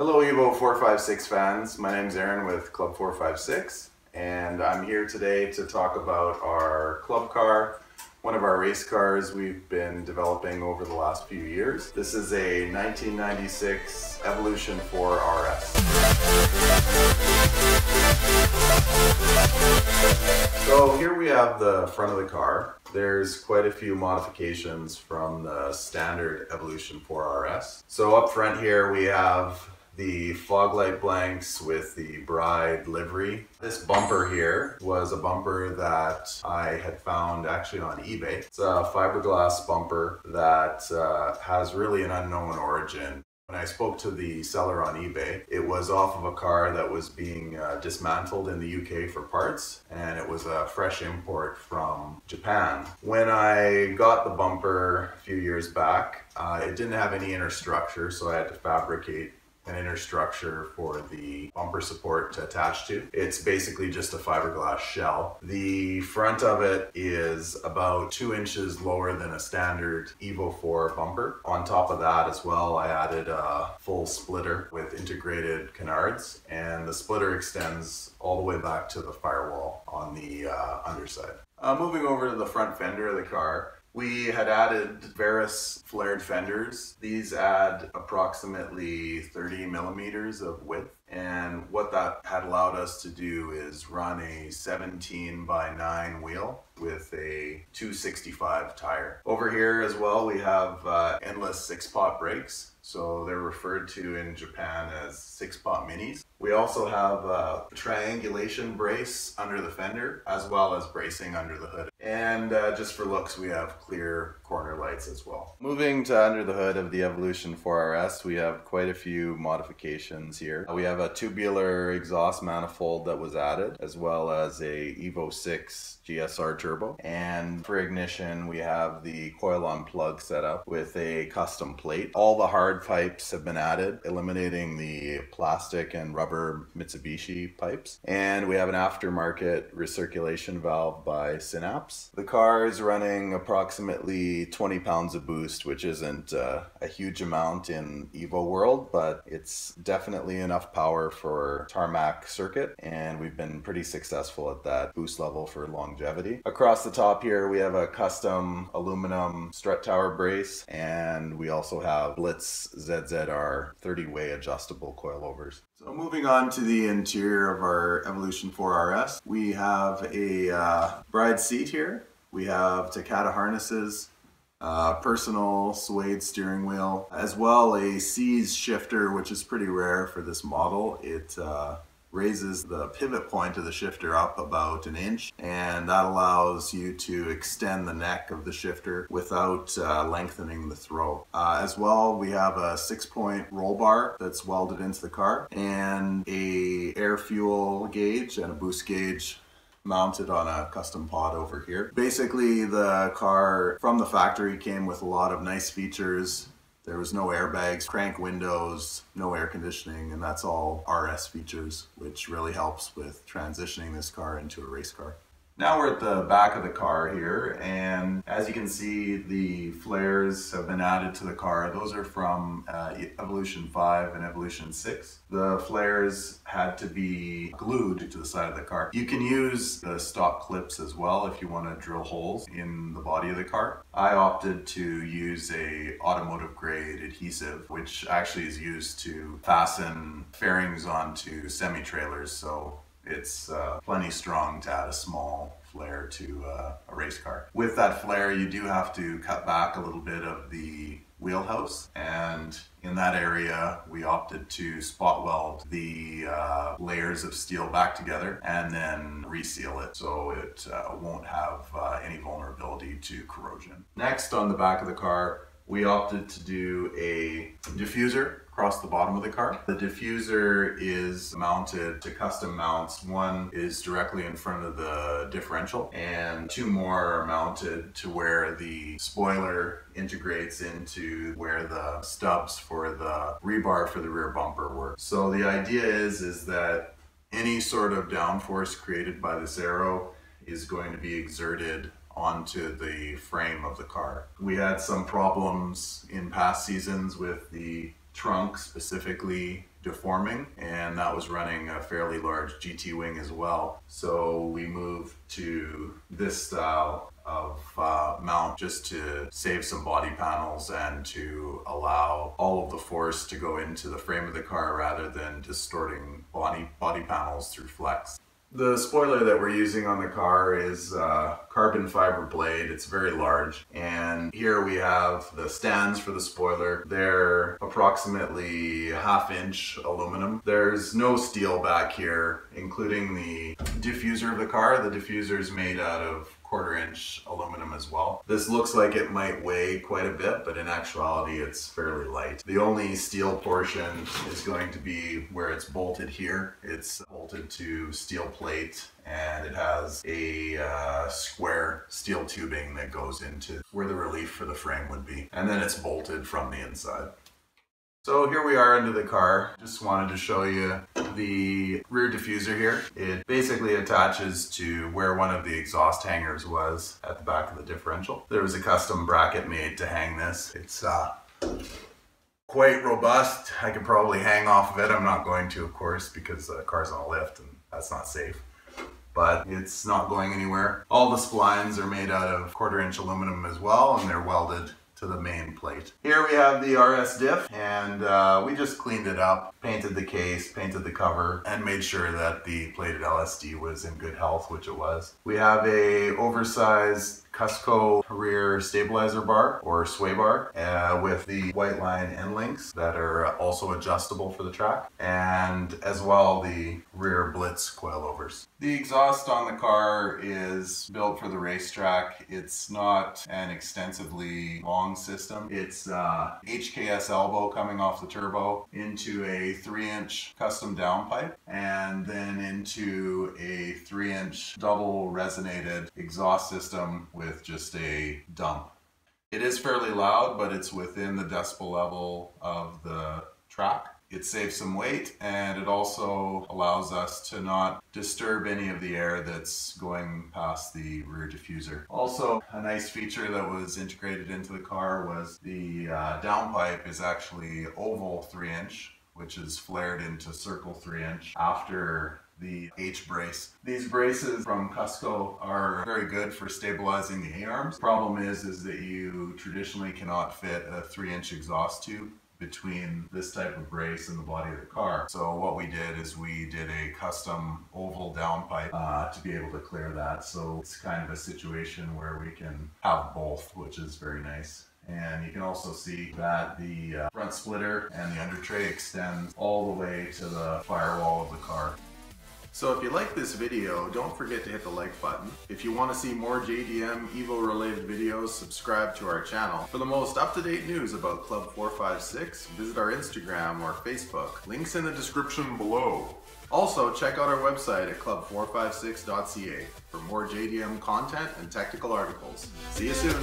Hello Evo 456 fans, my name is Aaron with Club 456 and I'm here today to talk about our club car, one of our race cars we've been developing over the last few years. This is a 1996 Evolution 4 RS. So here we have the front of the car. There's quite a few modifications from the standard Evolution 4 RS. So up front here we have the fog light blanks with the bride livery. This bumper here was a bumper that I had found actually on eBay. It's a fiberglass bumper that uh, has really an unknown origin. When I spoke to the seller on eBay, it was off of a car that was being uh, dismantled in the UK for parts, and it was a fresh import from Japan. When I got the bumper a few years back, uh, it didn't have any inner structure, so I had to fabricate an inner structure for the bumper support to attach to. It's basically just a fiberglass shell. The front of it is about two inches lower than a standard Evo 4 bumper. On top of that as well, I added a full splitter with integrated canards and the splitter extends all the way back to the firewall on the uh, underside. Uh, moving over to the front fender of the car, we had added Varis flared fenders. These add approximately 30 millimeters of width. And what that had allowed us to do is run a 17 by 9 wheel with a 265 tire. Over here as well, we have uh, endless six pot brakes. So they're referred to in Japan as six pot minis. We also have a triangulation brace under the fender as well as bracing under the hood. And uh, just for looks, we have clear corner lights as well. Moving to under the hood of the Evolution 4RS, we have quite a few modifications here. We have a tubular exhaust manifold that was added, as well as a Evo 6 GSR turbo. And for ignition, we have the coil on plug setup with a custom plate. All the hard pipes have been added, eliminating the plastic and rubber Mitsubishi pipes. And we have an aftermarket recirculation valve by Synapse. The car is running approximately 20 pounds of boost, which isn't uh, a huge amount in Evo world, but it's definitely enough power for tarmac circuit. And we've been pretty successful at that boost level for longevity. Across the top here, we have a custom aluminum strut tower brace, and we also have Blitz ZZR 30-way adjustable coilovers. So moving on to the interior of our Evolution 4 RS, we have a uh, bride seat here. We have Takata harnesses, uh, personal suede steering wheel, as well a C's shifter, which is pretty rare for this model. It uh, raises the pivot point of the shifter up about an inch and that allows you to extend the neck of the shifter without uh, lengthening the throw. Uh, as well we have a six point roll bar that's welded into the car and a air fuel gauge and a boost gauge mounted on a custom pod over here. Basically the car from the factory came with a lot of nice features there was no airbags, crank windows, no air conditioning, and that's all RS features, which really helps with transitioning this car into a race car. Now we're at the back of the car here, and as you can see, the flares have been added to the car. Those are from uh, Evolution 5 and Evolution 6. The flares had to be glued to the side of the car. You can use the stock clips as well if you want to drill holes in the body of the car. I opted to use a automotive grade adhesive, which actually is used to fasten fairings onto semi-trailers. So it's uh, plenty strong to add a small flare to uh, a race car. With that flare, you do have to cut back a little bit of the wheelhouse and in that area we opted to spot weld the uh, layers of steel back together and then reseal it so it uh, won't have uh, any vulnerability to corrosion. Next on the back of the car we opted to do a diffuser across the bottom of the car. The diffuser is mounted to custom mounts. One is directly in front of the differential and two more are mounted to where the spoiler integrates into where the stubs for the rebar for the rear bumper work. So the idea is, is that any sort of downforce created by this aero is going to be exerted onto the frame of the car. We had some problems in past seasons with the trunk specifically deforming and that was running a fairly large GT wing as well. So we moved to this style of uh, mount just to save some body panels and to allow all of the force to go into the frame of the car rather than distorting body, body panels through flex. The spoiler that we're using on the car is uh, carbon fiber blade. It's very large. And here we have the stands for the spoiler. They're approximately half inch aluminum. There's no steel back here, including the diffuser of the car. The diffuser is made out of quarter inch aluminum as well. This looks like it might weigh quite a bit, but in actuality it's fairly light. The only steel portion is going to be where it's bolted here. It's bolted to steel plate and it has a uh, square steel tubing that goes into where the relief for the frame would be. And then it's bolted from the inside. So here we are under the car. Just wanted to show you the rear diffuser here. It basically attaches to where one of the exhaust hangers was at the back of the differential. There was a custom bracket made to hang this. It's uh, quite robust. I could probably hang off of it. I'm not going to, of course, because the car's on a lift and that's not safe but it's not going anywhere. All the splines are made out of quarter inch aluminum as well and they're welded to the main plate. Here we have the RS diff and uh, we just cleaned it up, painted the case, painted the cover and made sure that the plated LSD was in good health, which it was. We have a oversized Cusco rear stabilizer bar or sway bar uh, with the Whiteline end links that are also adjustable for the track and as well the rear blitz coilovers. The exhaust on the car is built for the racetrack. It's not an extensively long system. It's uh, HKS elbow coming off the turbo into a 3 inch custom downpipe and then into a 3 inch double resonated exhaust system with just a dump. It is fairly loud, but it's within the decibel level of the track. It saves some weight and it also allows us to not disturb any of the air that's going past the rear diffuser. Also, a nice feature that was integrated into the car was the uh, downpipe is actually oval 3 inch which is flared into circle 3 inch after the H brace. These braces from Cusco are very good for stabilizing the A-arms. Problem is, is that you traditionally cannot fit a 3 inch exhaust tube between this type of brace and the body of the car. So what we did is we did a custom oval downpipe uh, to be able to clear that. So it's kind of a situation where we can have both, which is very nice. And you can also see that the uh, front splitter and the under tray extends all the way to the firewall of the car. So if you like this video, don't forget to hit the like button. If you want to see more JDM Evo related videos, subscribe to our channel. For the most up-to-date news about Club 456, visit our Instagram or Facebook. Links in the description below. Also, check out our website at club456.ca for more JDM content and technical articles. See you soon!